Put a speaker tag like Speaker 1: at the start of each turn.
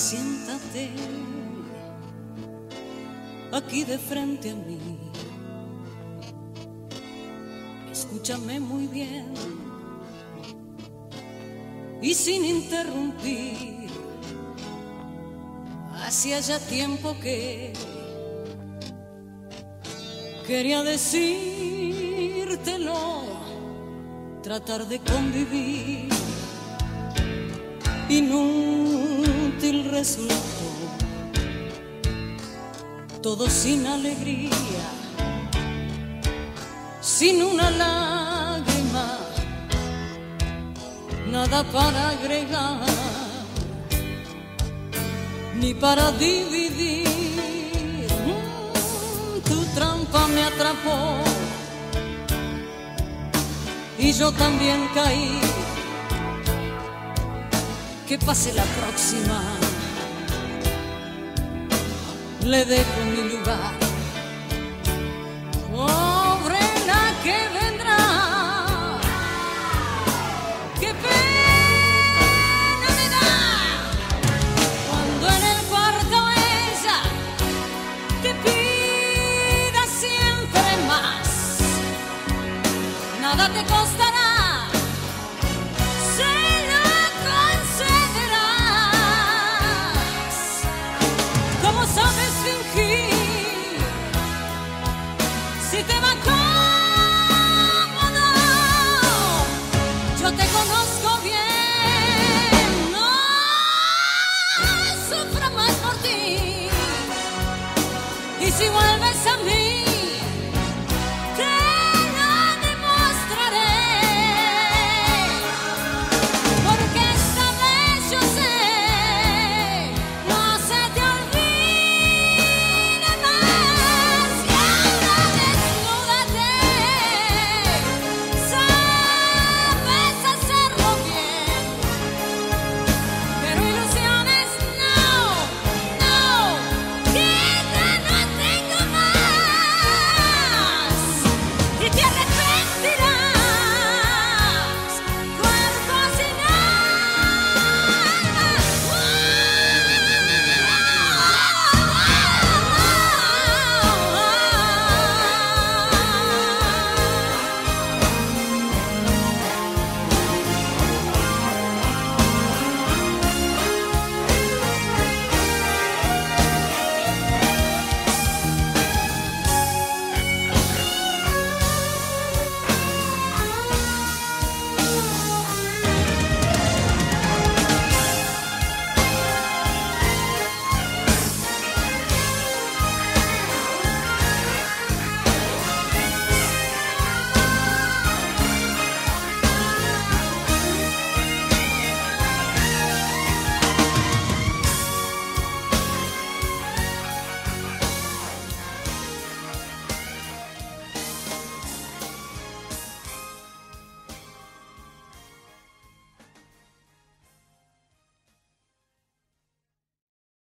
Speaker 1: siéntate aquí de frente a mí. Escúchame muy bien y sin interrumpir. Hacía ya tiempo que quería decírtelo, tratar de convivir. Inútil todo sin alegría, sin una lágrima, nada para agregar, ni para dividir. Mm, Tu trampa me atrapó y yo también caí. Que pase la próxima, le dejo mi lugar. Pobre la que vendrá. Qué pena me da cuando en el cuarto ella te pida siempre más. Nada te costará. sufro más por ti. Y si vuelves